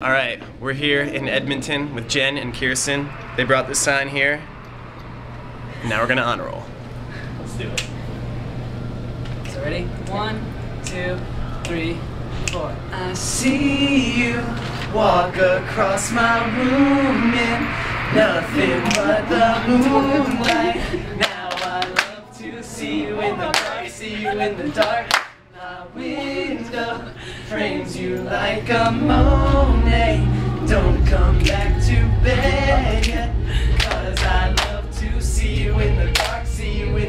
All right, we're here in Edmonton with Jen and Kirsten. They brought this sign here. Now we're gonna honor roll. Let's do it. So ready? One, two, three, four. I see you walk across my room in nothing but the moonlight. Now I love to see you in the dark, see you in the dark frames you like a Monet. Don't come back to bed yet, cause I love to see you in the dark, see you in